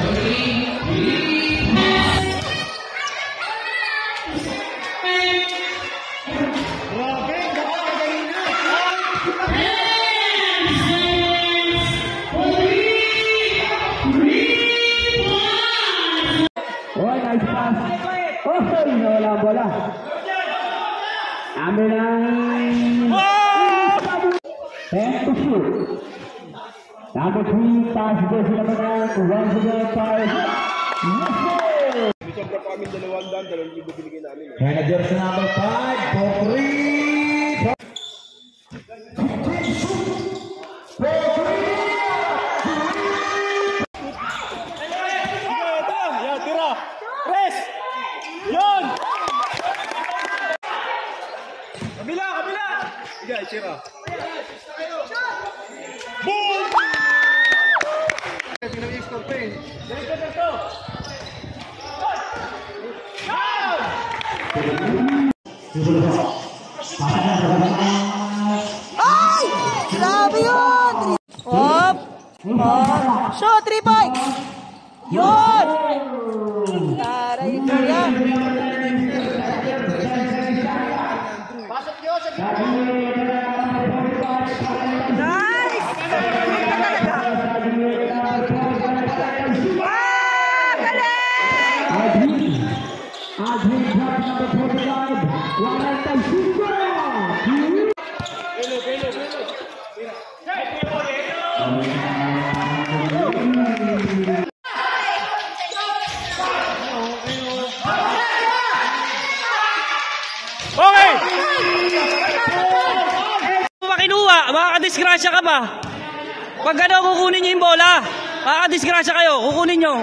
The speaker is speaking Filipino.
Three, three. Oh, bola bola. Ambil lah. Eh, tusuk. Number three, pass the ball to the dalam One to Manager number five, Paul Sige, tira. Boom! Pinag-i-score pa eh. Ganito na to. Ay! Grabe yun! Hop! Hop! Shoot! Three points! Okay! Makinuha, makakadisgrasya ka ba? Pag gano'n, kukunin niyo yung bola. Makakadisgrasya kayo, kukunin niyo.